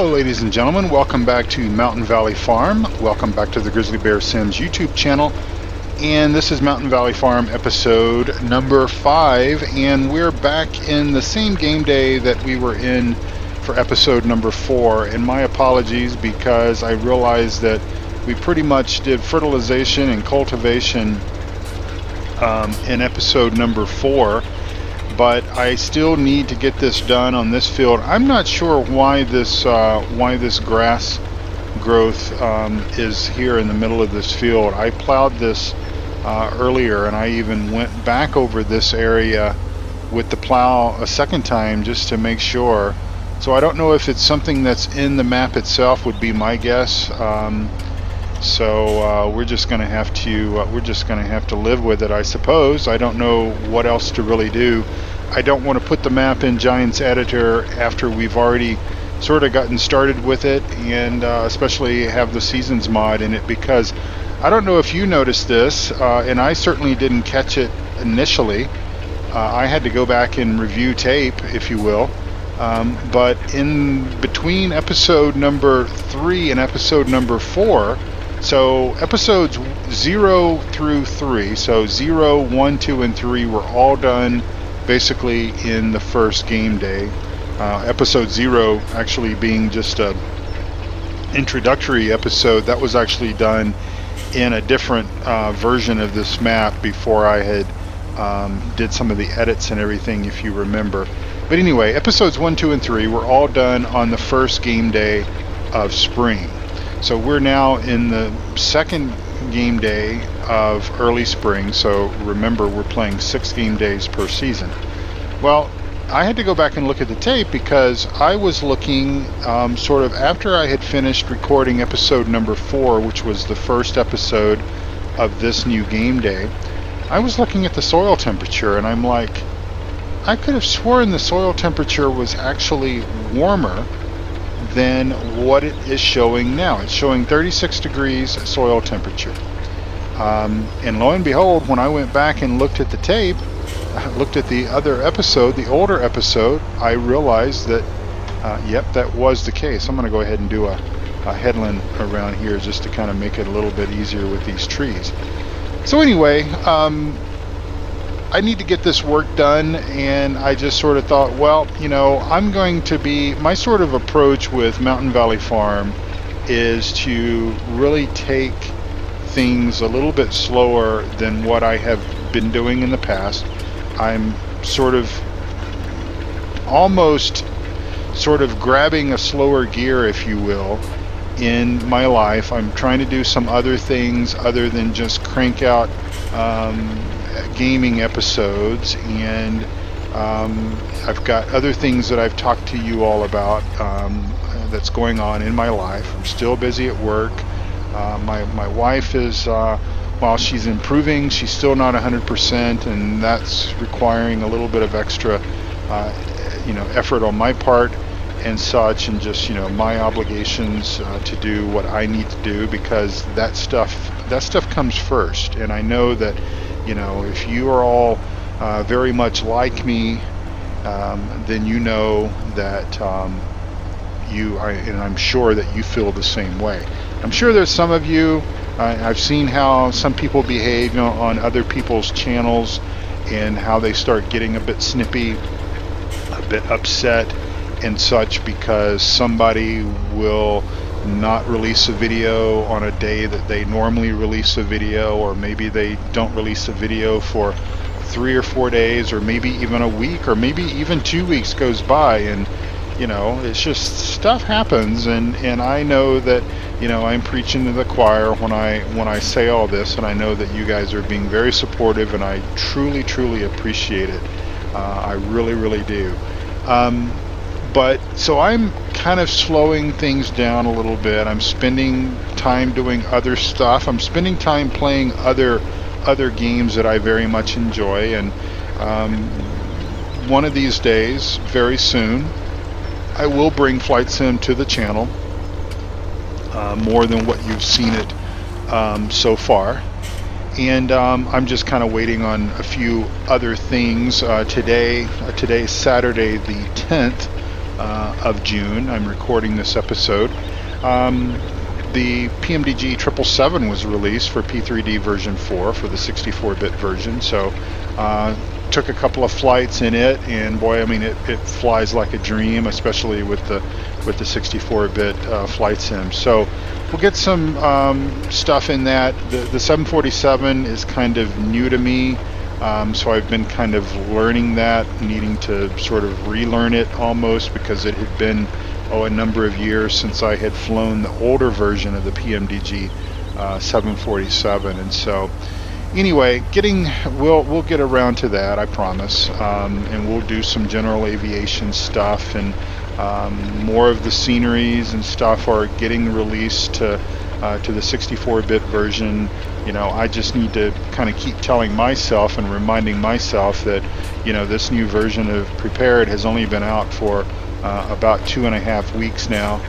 Hello, ladies and gentlemen. Welcome back to Mountain Valley Farm. Welcome back to the Grizzly Bear Sims YouTube channel. And this is Mountain Valley Farm episode number five. And we're back in the same game day that we were in for episode number four. And my apologies because I realized that we pretty much did fertilization and cultivation um, in episode number four but I still need to get this done on this field. I'm not sure why this uh, why this grass growth um, is here in the middle of this field. I plowed this uh, earlier and I even went back over this area with the plow a second time just to make sure. So I don't know if it's something that's in the map itself would be my guess. Um, so uh, we're just going to have to uh, we're just going to have to live with it I suppose I don't know what else to really do I don't want to put the map in Giants Editor after we've already sort of gotten started with it and uh, especially have the seasons mod in it because I don't know if you noticed this uh, and I certainly didn't catch it initially. Uh, I had to go back and review tape if you will. Um, but in between episode number three and episode number four so episodes zero through three so zero one two and three were all done basically in the first game day. Uh, episode zero actually being just a introductory episode that was actually done in a different uh, version of this map before I had um, did some of the edits and everything if you remember but anyway episodes 1 2 and 3 were all done on the first game day of spring so we're now in the second game day of early spring, so remember we're playing six game days per season. Well, I had to go back and look at the tape because I was looking um, sort of after I had finished recording episode number four, which was the first episode of this new game day. I was looking at the soil temperature and I'm like, I could have sworn the soil temperature was actually warmer than what it is showing now. It's showing 36 degrees soil temperature. Um, and lo and behold, when I went back and looked at the tape, looked at the other episode, the older episode, I realized that, uh, yep, that was the case. I'm going to go ahead and do a, a headland around here just to kind of make it a little bit easier with these trees. So anyway, um, I need to get this work done, and I just sort of thought, well, you know, I'm going to be my sort of approach with Mountain Valley Farm is to really take things a little bit slower than what I have been doing in the past. I'm sort of almost sort of grabbing a slower gear, if you will, in my life. I'm trying to do some other things other than just crank out um, gaming episodes and um, I've got other things that I've talked to you all about um, that's going on in my life. I'm still busy at work. Uh, my, my wife is, uh, while she's improving, she's still not 100%, and that's requiring a little bit of extra, uh, you know, effort on my part and such, and just you know my obligations uh, to do what I need to do because that stuff that stuff comes first. And I know that you know, if you are all uh, very much like me, um, then you know that um, you, I, and I'm sure that you feel the same way. I'm sure there's some of you, I've seen how some people behave you know, on other people's channels and how they start getting a bit snippy, a bit upset and such because somebody will not release a video on a day that they normally release a video or maybe they don't release a video for three or four days or maybe even a week or maybe even two weeks goes by and you know it's just stuff happens and and I know that you know I'm preaching to the choir when I when I say all this and I know that you guys are being very supportive and I truly truly appreciate it. Uh, I really really do. Um, but so I'm kind of slowing things down a little bit. I'm spending time doing other stuff. I'm spending time playing other other games that I very much enjoy. And um, one of these days, very soon, I will bring Flight Sim to the channel uh, more than what you've seen it um, so far. And um, I'm just kind of waiting on a few other things. Uh, today, uh, today Saturday the 10th uh, of June. I'm recording this episode. Um, the PMDG 777 was released for P3D version 4 for the 64-bit version, so uh, took a couple of flights in it, and boy, I mean, it, it flies like a dream, especially with the with the 64-bit uh, flight sim. So we'll get some um, stuff in that. The, the 747 is kind of new to me, um, so I've been kind of learning that, needing to sort of relearn it almost because it had been oh a number of years since I had flown the older version of the PMDG uh, 747, and so anyway, getting we'll we'll get around to that, I promise, um, and we'll do some general aviation stuff and um, more of the sceneries and stuff are getting released to uh, to the 64-bit version. You know, I just need to kind of keep telling myself and reminding myself that you know this new version of Prepar3D has only been out for uh, about two and a half weeks now,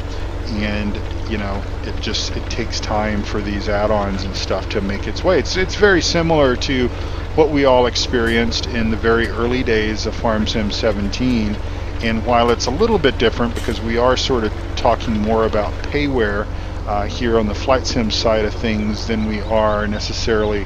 and you know it just it takes time for these add-ons and stuff to make its way it's it's very similar to what we all experienced in the very early days of FarmSim 17 and while it's a little bit different because we are sort of talking more about payware uh, here on the flight sim side of things than we are necessarily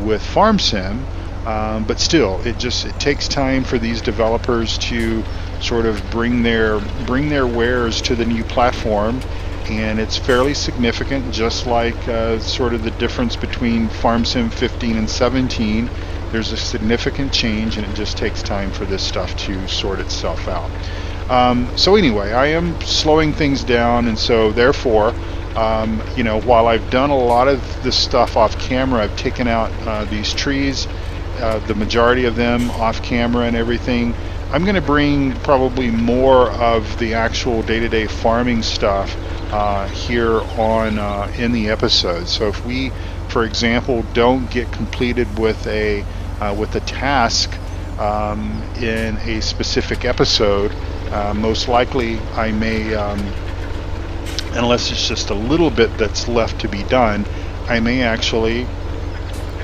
with FarmSim um, but still it just it takes time for these developers to sort of bring their bring their wares to the new platform. And it's fairly significant just like uh, sort of the difference between Farm Sim 15 and 17 there's a significant change and it just takes time for this stuff to sort itself out. Um, so anyway I am slowing things down and so therefore um, you know while I've done a lot of this stuff off camera I've taken out uh, these trees uh, the majority of them off camera and everything I'm going to bring probably more of the actual day-to-day farming stuff uh, here on uh, in the episode. So if we, for example, don't get completed with a uh, with a task um, in a specific episode, uh, most likely I may, um, unless it's just a little bit that's left to be done, I may actually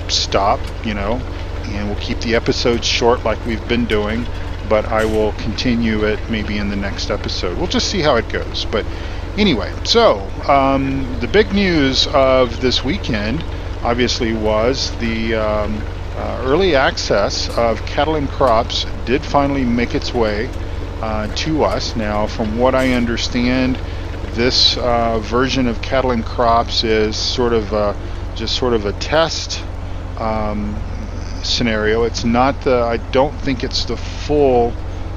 stop, you know, and we'll keep the episodes short like we've been doing, but I will continue it maybe in the next episode. We'll just see how it goes. But Anyway, so um, the big news of this weekend obviously was the um, uh, early access of Cattle and Crops did finally make its way uh, to us. Now, from what I understand, this uh, version of Cattle and Crops is sort of a, just sort of a test um, scenario. It's not the. I don't think it's the full.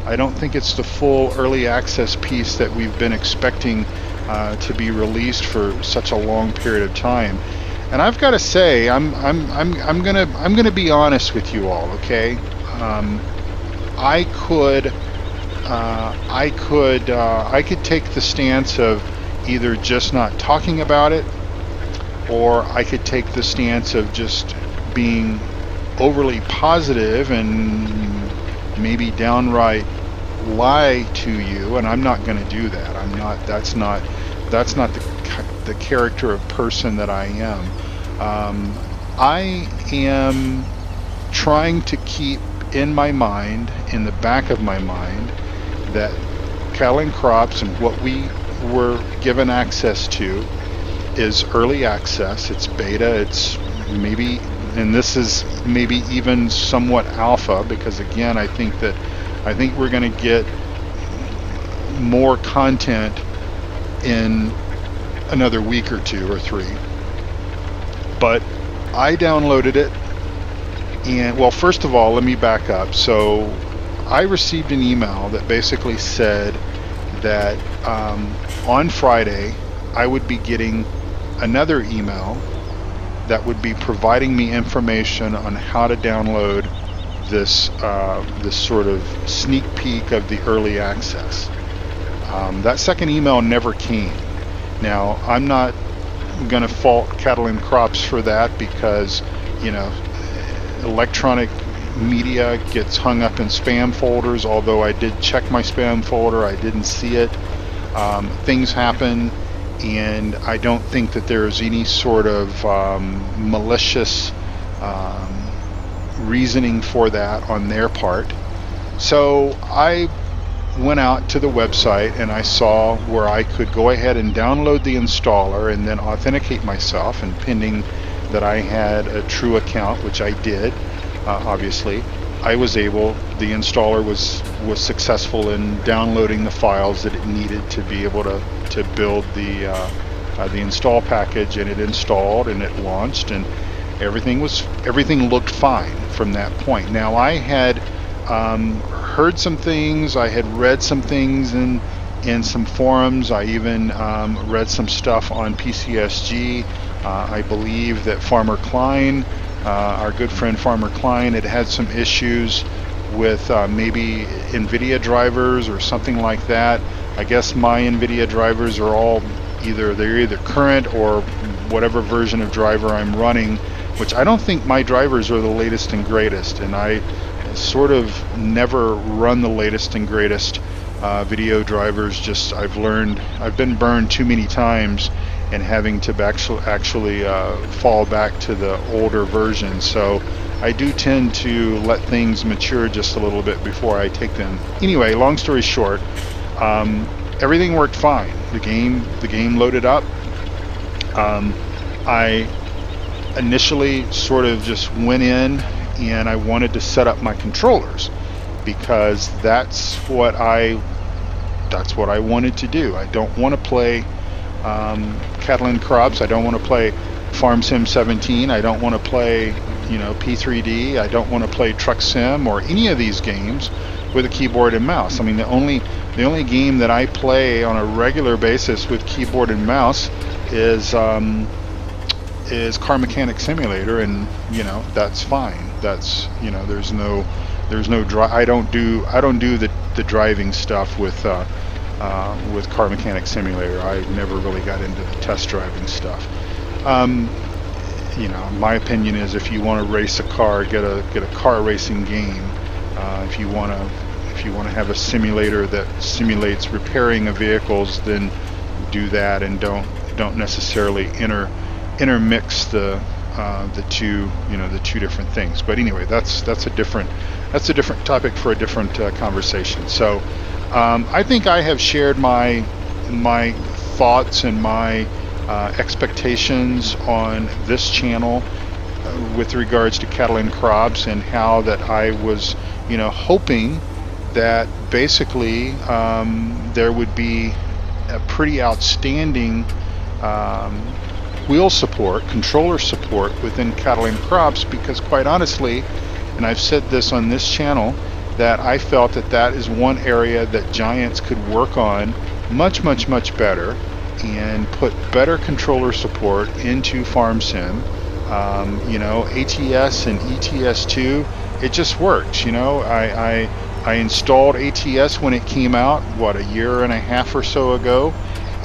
I don't think it's the full early access piece that we've been expecting uh, to be released for such a long period of time. And I've got to say, I'm I'm I'm I'm gonna I'm gonna be honest with you all, okay? Um, I could uh, I could uh, I could take the stance of either just not talking about it, or I could take the stance of just being overly positive and maybe downright lie to you and I'm not going to do that I'm not that's not that's not the, the character of person that I am. Um, I am trying to keep in my mind, in the back of my mind, that and crops and what we were given access to is early access. It's beta. It's maybe, and this is maybe even somewhat alpha because again, I think that I think we're going to get more content in another week or two or three. But I downloaded it, and well, first of all, let me back up. So I received an email that basically said that um, on Friday I would be getting another email that would be providing me information on how to download this uh, this sort of sneak peek of the early access. Um, that second email never came. Now, I'm not going to fault cattle and crops for that because, you know, electronic media gets hung up in spam folders, although I did check my spam folder, I didn't see it. Um, things happen, and I don't think that there's any sort of um, malicious um, reasoning for that on their part. So I went out to the website and I saw where I could go ahead and download the installer and then authenticate myself and pending that I had a true account, which I did, uh, obviously, I was able, the installer was, was successful in downloading the files that it needed to be able to, to build the, uh, uh, the install package and it installed and it launched and everything was everything looked fine from that point. Now I had um, heard some things, I had read some things in in some forums. I even um, read some stuff on PCSG. Uh, I believe that Farmer Klein, uh, our good friend Farmer Klein, had had some issues with uh, maybe NVIDIA drivers or something like that. I guess my NVIDIA drivers are all either they're either current or whatever version of driver I'm running, which I don't think my drivers are the latest and greatest, and I sort of never run the latest and greatest uh, video drivers. Just I've learned I've been burned too many times and having to actually actually uh, fall back to the older version. So I do tend to let things mature just a little bit before I take them. Anyway, long story short, um, everything worked fine. The game the game loaded up. Um, I initially sort of just went in and I wanted to set up my controllers because that's what I that's what I wanted to do. I don't want to play um, Cattle Crops. I don't want to play Farm Sim 17. I don't want to play you know P3D. I don't want to play Truck Sim or any of these games with a keyboard and mouse. I mean the only the only game that I play on a regular basis with keyboard and mouse is um, is Car Mechanic Simulator, and you know that's fine. That's you know there's no there's no dri- I don't do I don't do the the driving stuff with uh, uh, with Car Mechanic Simulator. I never really got into the test driving stuff. Um, you know, my opinion is if you want to race a car, get a get a car racing game. Uh, if you want to if you want to have a simulator that simulates repairing of vehicles, then do that and don't don't necessarily enter intermix the uh, the two you know the two different things but anyway that's that's a different that's a different topic for a different uh, conversation so um, I think I have shared my my thoughts and my uh, expectations on this channel uh, with regards to cattle and crops and how that I was you know hoping that basically um, there would be a pretty outstanding um, wheel support, controller support within cattle and crops because quite honestly, and I've said this on this channel, that I felt that that is one area that Giants could work on much, much, much better and put better controller support into FarmSim. Um, you know, ATS and ETS2, it just works. You know, I, I, I installed ATS when it came out, what, a year and a half or so ago,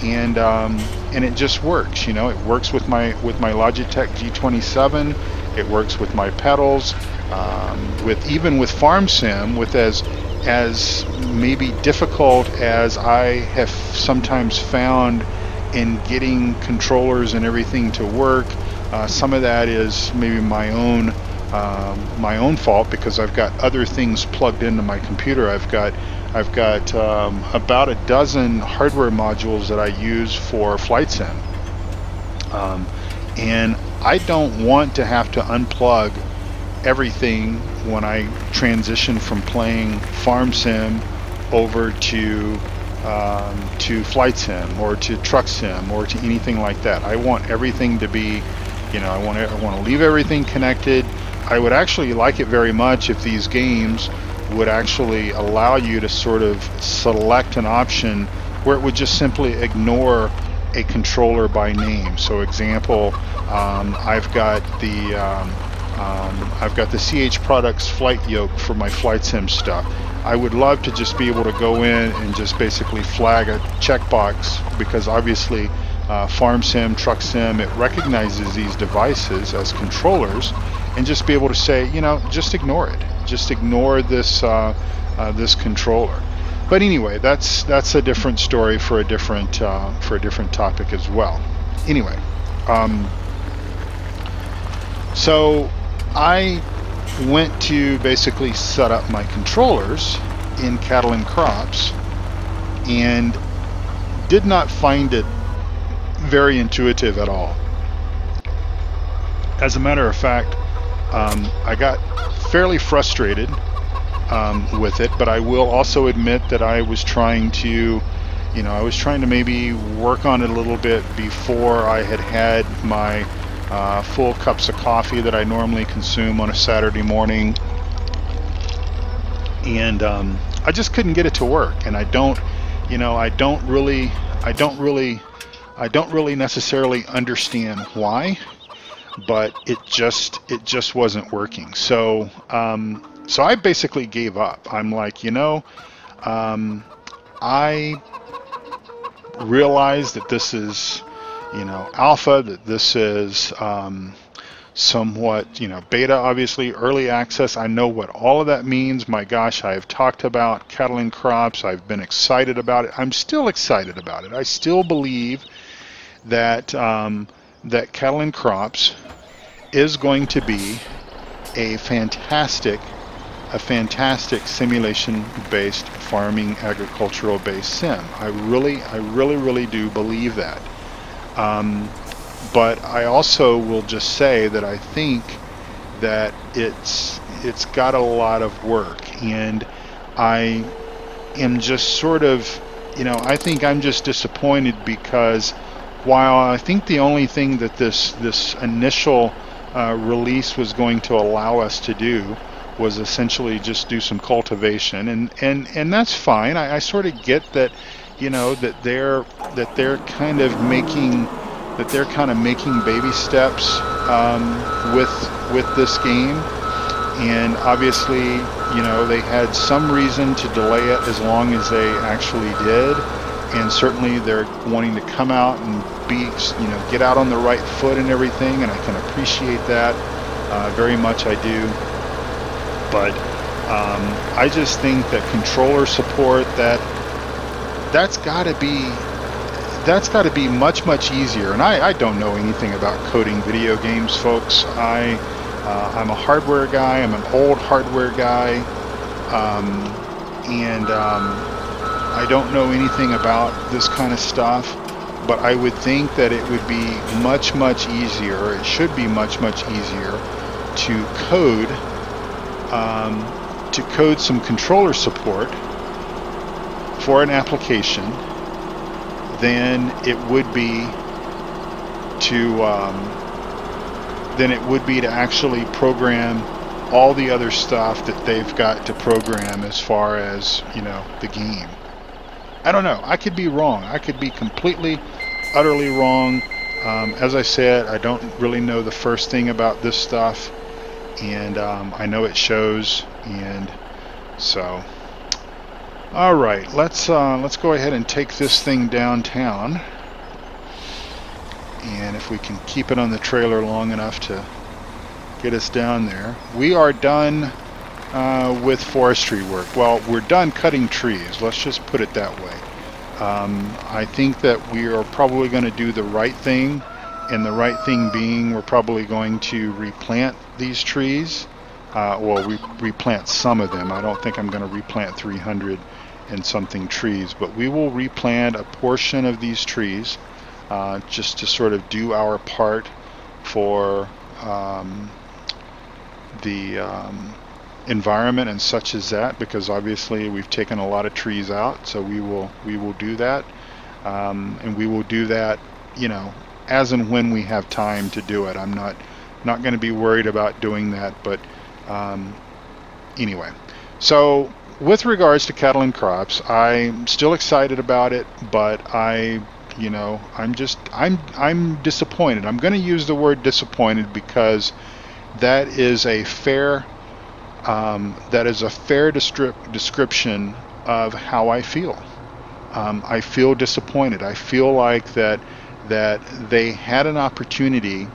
and um, and it just works. You know, it works with my with my Logitech G27. It works with my pedals. Um, with even with FarmSim, with as as maybe difficult as I have sometimes found in getting controllers and everything to work. Uh, some of that is maybe my own um, my own fault because I've got other things plugged into my computer. I've got I've got um, about a dozen hardware modules that I use for Flight Sim. Um, and I don't want to have to unplug everything when I transition from playing Farm Sim over to um, to Flight Sim or to Truck Sim or to anything like that. I want everything to be, you know, I want to I want to leave everything connected. I would actually like it very much if these games would actually allow you to sort of select an option where it would just simply ignore a controller by name. So example, um, I've got the um, um, I've got the CH Products flight yoke for my flight sim stuff. I would love to just be able to go in and just basically flag a checkbox because obviously uh, Farm Sim, Truck Sim, it recognizes these devices as controllers and just be able to say, you know, just ignore it just ignore this uh, uh, this controller. But anyway, that's that's a different story for a different uh, for a different topic as well. Anyway, um, so I went to basically set up my controllers, in cattle and crops and did not find it very intuitive at all. As a matter of fact, um, I got fairly frustrated um, with it, but I will also admit that I was trying to, you know, I was trying to maybe work on it a little bit before I had had my uh, full cups of coffee that I normally consume on a Saturday morning. And um, I just couldn't get it to work. And I don't, you know, I don't really, I don't really, I don't really necessarily understand why, but it just, it just wasn't working. So, um, so I basically gave up. I'm like, you know, um, I realize that this is you know, alpha, that this is um, somewhat, you know, beta, obviously, early access. I know what all of that means. My gosh, I've talked about cattle and crops. I've been excited about it. I'm still excited about it. I still believe that um, that cattle and crops is going to be a fantastic a fantastic simulation-based farming agricultural-based sim. I really, I really, really do believe that. Um, but I also will just say that I think that it's it's got a lot of work, and I am just sort of, you know, I think I'm just disappointed because while I think the only thing that this this initial uh, release was going to allow us to do was essentially just do some cultivation, and and and that's fine. I, I sort of get that you know that they're that they're kind of making that they're kind of making baby steps um, with with this game. And obviously you know they had some reason to delay it as long as they actually did. And certainly they're wanting to come out and be you know get out on the right foot and everything and I can appreciate that uh, very much I do. But um, I just think that controller support that that's got to be that's got to be much much easier. And I, I don't know anything about coding video games folks. I uh, I'm a hardware guy. I'm an old hardware guy. Um, and um, I don't know anything about this kind of stuff but I would think that it would be much much easier it should be much much easier to code um, to code some controller support for an application than it would be to um, than it would be to actually program all the other stuff that they've got to program as far as you know the game. I don't know. I could be wrong. I could be completely, utterly wrong. Um, as I said, I don't really know the first thing about this stuff, and um, I know it shows, and so. All right, let's uh, let's go ahead and take this thing downtown. And if we can keep it on the trailer long enough to get us down there. We are done uh, with forestry work. Well, we're done cutting trees. Let's just put it that way. Um, I think that we are probably going to do the right thing, and the right thing being we're probably going to replant these trees. Uh, well, we replant some of them. I don't think I'm going to replant 300 and something trees, but we will replant a portion of these trees uh, just to sort of do our part for um, the um, environment and such as that because obviously we've taken a lot of trees out so we will we will do that um, and we will do that you know as and when we have time to do it I'm not not going to be worried about doing that but um, anyway so with regards to cattle and crops, I'm still excited about it, but I, you know, I'm just I'm I'm disappointed. I'm going to use the word disappointed because that is a fair um, that is a fair description of how I feel. Um, I feel disappointed. I feel like that that they had an opportunity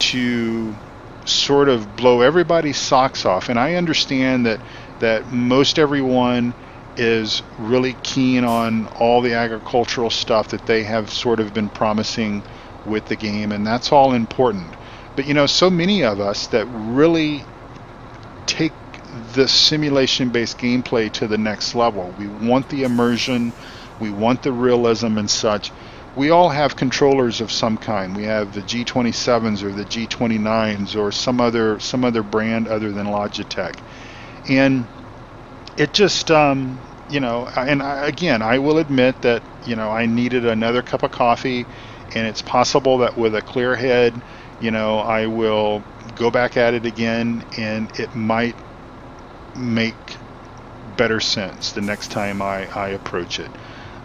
to sort of blow everybody's socks off, and I understand that that most everyone is really keen on all the agricultural stuff that they have sort of been promising with the game, and that's all important. But you know, so many of us that really take the simulation-based gameplay to the next level. We want the immersion, we want the realism and such. We all have controllers of some kind. We have the G27s or the G29s or some other some other brand other than Logitech, and it just um, you know. And I, again, I will admit that you know I needed another cup of coffee, and it's possible that with a clear head, you know, I will go back at it again, and it might make better sense the next time I, I approach it.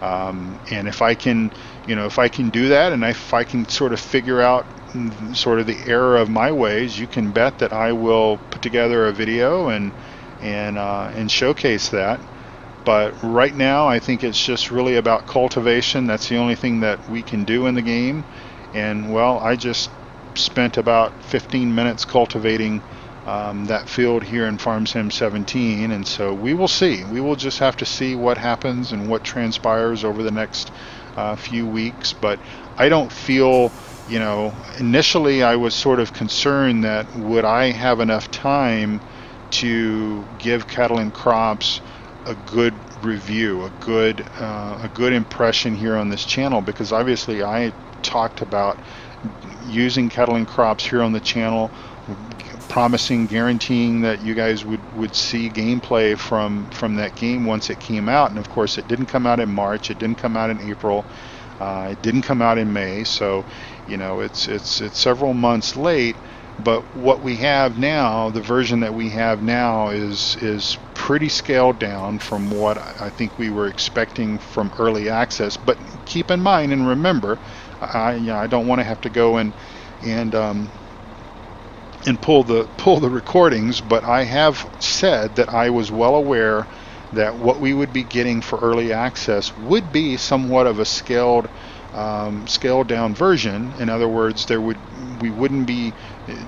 Um, and if I can, you know, if I can do that, and if I can sort of figure out sort of the error of my ways, you can bet that I will put together a video and and uh, and showcase that. But right now, I think it's just really about cultivation. That's the only thing that we can do in the game. And well, I just spent about 15 minutes cultivating um, that field here in Farm Sim 17, and so we will see. We will just have to see what happens and what transpires over the next uh, few weeks. But I don't feel, you know, initially I was sort of concerned that would I have enough time to give Cattle and Crops a good review, a good uh, a good impression here on this channel because obviously I talked about using Cattle and Crops here on the channel, promising, guaranteeing that you guys would, would see gameplay from, from that game once it came out. And of course, it didn't come out in March, it didn't come out in April, uh, it didn't come out in May. So, you know, it's, it's, it's several months late. But what we have now, the version that we have now, is is pretty scaled down from what I think we were expecting from early access. But keep in mind and remember, I you know, I don't want to have to go and and um, and pull the pull the recordings, but I have said that I was well aware that what we would be getting for early access would be somewhat of a scaled um, scaled down version. In other words, there would we wouldn't be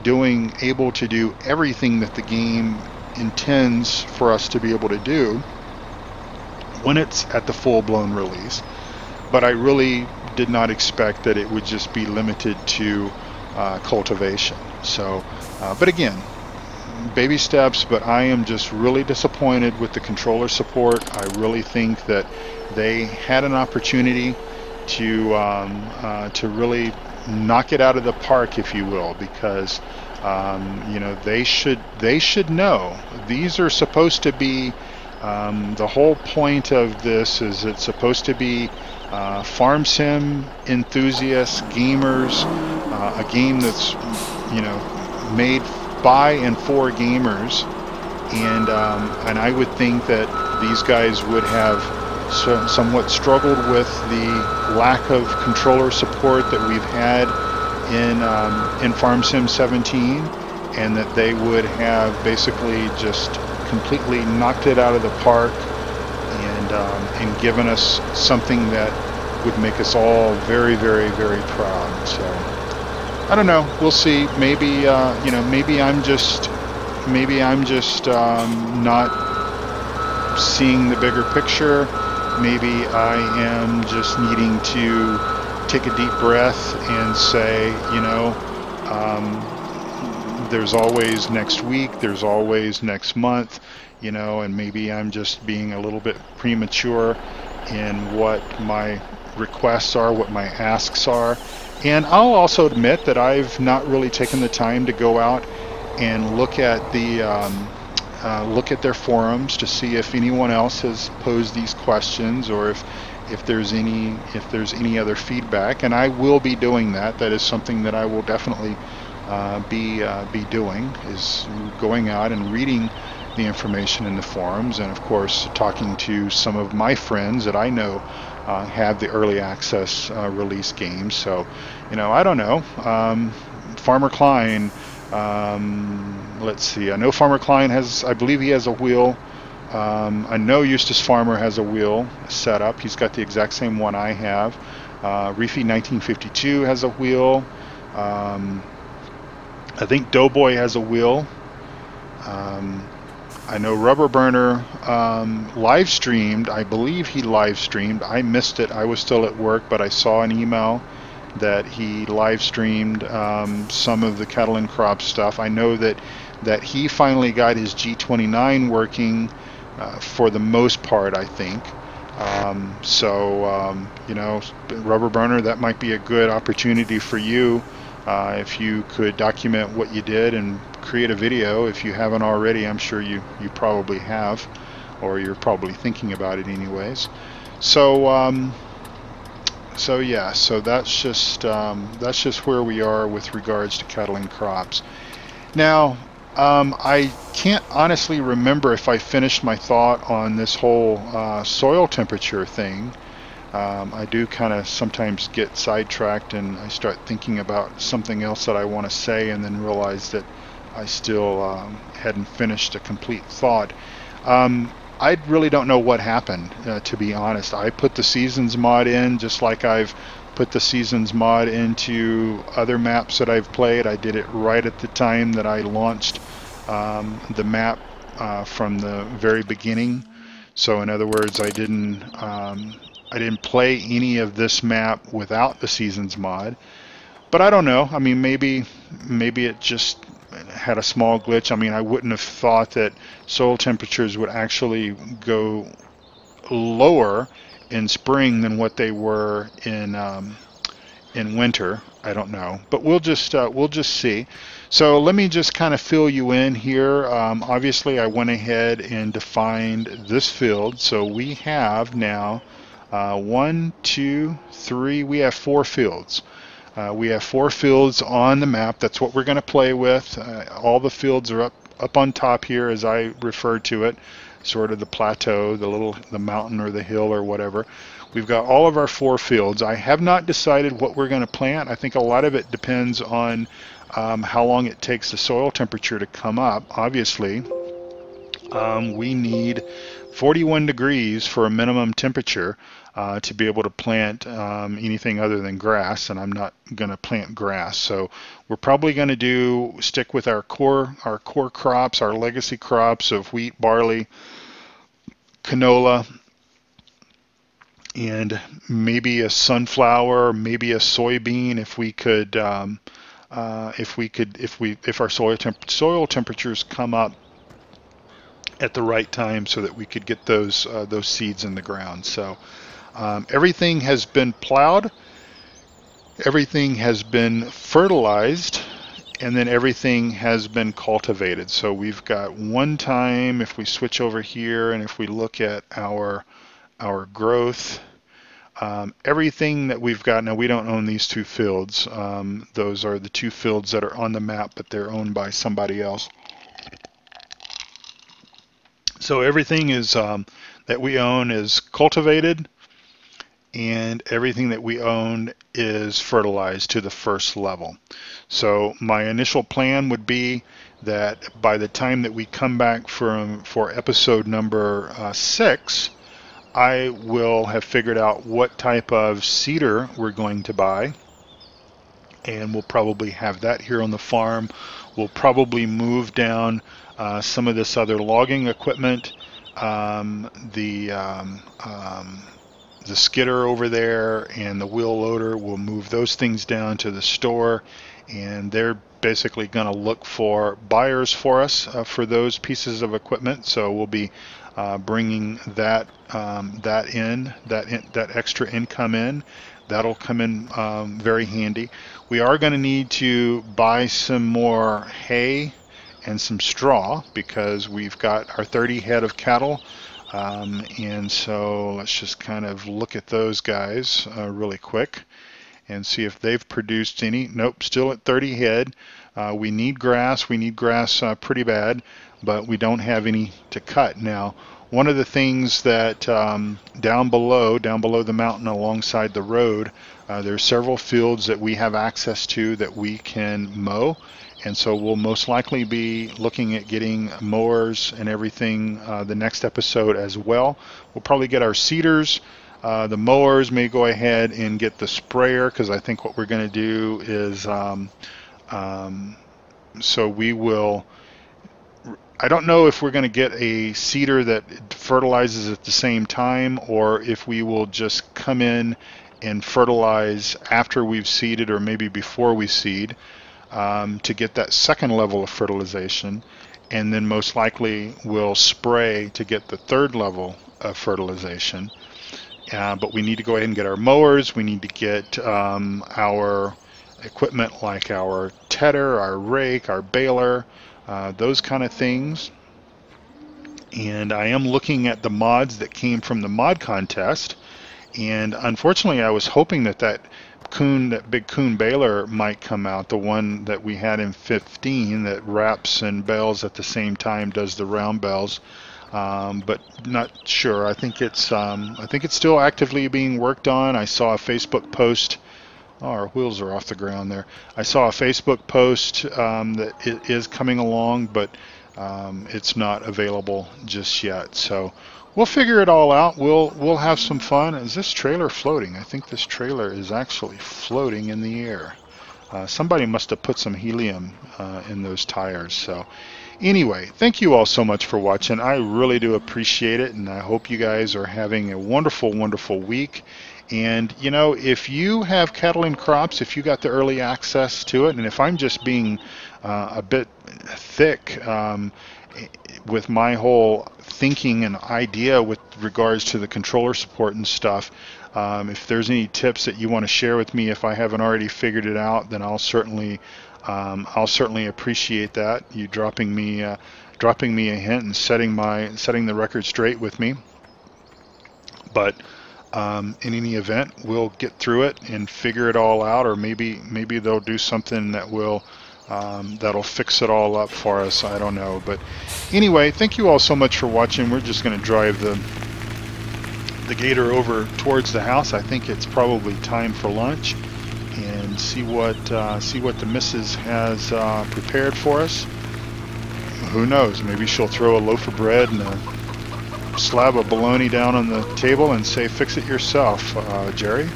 doing able to do everything that the game intends for us to be able to do when it's at the full-blown release. But I really did not expect that it would just be limited to uh, cultivation. So, uh, but again, baby steps, but I am just really disappointed with the controller support. I really think that they had an opportunity to um, uh, to really knock it out of the park, if you will, because um, you know they should they should know these are supposed to be. Um, the whole point of this is it's supposed to be uh, farm sim enthusiasts, gamers, uh, a game that's you know made by and for gamers, and um, and I would think that these guys would have so, somewhat struggled with the lack of controller support that we've had in um, in Farm Sim 17, and that they would have basically just completely knocked it out of the park and um, and given us something that would make us all very, very, very proud. So I don't know. We'll see. Maybe uh, you know. Maybe I'm just maybe I'm just um, not seeing the bigger picture. Maybe I am just needing to take a deep breath and say, you know, um, there's always next week. There's always next month you know, and maybe I'm just being a little bit premature in what my requests are, what my asks are. And I'll also admit that I've not really taken the time to go out and look at the um, uh, look at their forums to see if anyone else has posed these questions or if if there's any if there's any other feedback. And I will be doing that. That is something that I will definitely uh, be uh, be doing is going out and reading the information in the forums, and of course talking to some of my friends that I know uh, have the early access uh, release games. So, you know, I don't know. Um, Farmer Klein. Um, let's see. I know Farmer Klein has. I believe he has a wheel. Um, I know Eustace Farmer has a wheel set up. He's got the exact same one I have. Uh, Reefy 1952 has a wheel. Um, I think Doughboy has a wheel. Um, I know Rubber Burner um, live streamed. I believe he live streamed. I missed it. I was still at work, but I saw an email that he live streamed um, some of the cattle and crop stuff. I know that that he finally got his G29 working uh, for the most part, I think. Um, so, um, you know, rubber burner, that might be a good opportunity for you uh, if you could document what you did and create a video. If you haven't already, I'm sure you, you probably have, or you're probably thinking about it anyways. So, um, so yeah, so that's just um, that's just where we are with regards to Cattle and Crops. Now, um, I can't honestly remember if I finished my thought on this whole uh, soil temperature thing. Um, I do kind of sometimes get sidetracked and I start thinking about something else that I want to say and then realize that I still um, hadn't finished a complete thought. Um, I really don't know what happened, uh, to be honest. I put the Seasons mod in just like I've put the Seasons mod into other maps that I've played. I did it right at the time that I launched um, the map uh, from the very beginning. So in other words, I didn't um, I didn't play any of this map without the Seasons mod. But I don't know. I mean, maybe maybe it just had a small glitch. I mean, I wouldn't have thought that soil temperatures would actually go lower in spring than what they were in um, in winter. I don't know, but we'll just uh, we'll just see. So let me just kind of fill you in here. Um, obviously, I went ahead and defined this field. So we have now uh, one, two, three. We have four fields. Uh, we have four fields on the map. That's what we're going to play with. Uh, all the fields are up up on top here, as I refer to it sort of the plateau, the little the mountain or the hill or whatever. We've got all of our four fields. I have not decided what we're going to plant. I think a lot of it depends on um, how long it takes the soil temperature to come up. Obviously, um, we need 41 degrees for a minimum temperature uh, to be able to plant um, anything other than grass, and I'm not going to plant grass. So we're probably going to do stick with our core our core crops, our legacy crops of wheat, barley, canola, and maybe a sunflower, maybe a soybean if we could. Um, uh, if we could, if we, if our soil temp soil temperatures come up at the right time, so that we could get those uh, those seeds in the ground. So um, everything has been plowed, everything has been fertilized, and then everything has been cultivated. So we've got one time, if we switch over here and if we look at our, our growth, um, everything that we've got, now we don't own these two fields. Um, those are the two fields that are on the map, but they're owned by somebody else. So everything is um, that we own is cultivated, and everything that we own is fertilized to the first level. So my initial plan would be that by the time that we come back from for episode number uh, six, I will have figured out what type of seeder we're going to buy, and we'll probably have that here on the farm. We'll probably move down uh, some of this other logging equipment, um, the um, um, the skidder over there and the wheel loader will move those things down to the store. And they're basically going to look for buyers for us uh, for those pieces of equipment. So we'll be uh, bringing that um, that in that in, that extra income in. That'll come in um, very handy. We are going to need to buy some more hay and some straw because we've got our 30 head of cattle um, and so let's just kind of look at those guys uh, really quick and see if they've produced any. Nope, still at 30 head. Uh, we need grass. We need grass uh, pretty bad, but we don't have any to cut. Now, one of the things that um, down below, down below the mountain alongside the road, uh, there's several fields that we have access to that we can mow and so we'll most likely be looking at getting mowers and everything uh, the next episode as well. We'll probably get our seeders. Uh, the mowers may go ahead and get the sprayer because I think what we're going to do is um, um, so we will I don't know if we're going to get a seeder that fertilizes at the same time or if we will just come in and fertilize after we've seeded or maybe before we seed um, to get that second level of fertilization. And then most likely we'll spray to get the third level of fertilization. Uh, but we need to go ahead and get our mowers. We need to get um, our equipment like our tedder, our rake, our baler, uh, those kind of things. And I am looking at the mods that came from the mod contest. And unfortunately, I was hoping that that Kuhn, that big Kuhn baler might come out, the one that we had in 15 that wraps and bales at the same time, does the round bales. Um, but not sure. I think it's um, I think it's still actively being worked on. I saw a Facebook post Oh, our wheels are off the ground there. I saw a Facebook post um, that it is coming along, but um, it's not available just yet. So we'll figure it all out. We'll we'll have some fun. Is this trailer floating? I think this trailer is actually floating in the air. Uh, somebody must have put some helium uh, in those tires. So anyway, thank you all so much for watching. I really do appreciate it, and I hope you guys are having a wonderful, wonderful week. And you know, if you have Cattle and Crops, if you got the early access to it, and if I'm just being uh, a bit thick um, with my whole thinking and idea with regards to the controller support and stuff, um, if there's any tips that you want to share with me, if I haven't already figured it out, then I'll certainly um, I'll certainly appreciate that. You dropping me uh, dropping me a hint and setting my setting the record straight with me. But um, in any event, we'll get through it and figure it all out, or maybe maybe they'll do something that will um, that'll fix it all up for us. I don't know, but anyway, thank you all so much for watching. We're just going to drive the the gator over towards the house. I think it's probably time for lunch and see what uh, see what the missus has uh, prepared for us. Who knows? Maybe she'll throw a loaf of bread and a slab of bologna down on the table and say, fix it yourself, uh, Jerry.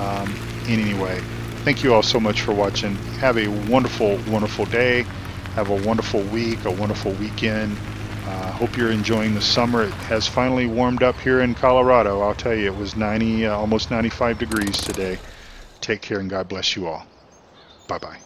Um, anyway, thank you all so much for watching. Have a wonderful, wonderful day. Have a wonderful week, a wonderful weekend. Uh, hope you're enjoying the summer. It has finally warmed up here in Colorado. I'll tell you, it was 90, uh, almost 95 degrees today. Take care and God bless you all. Bye-bye.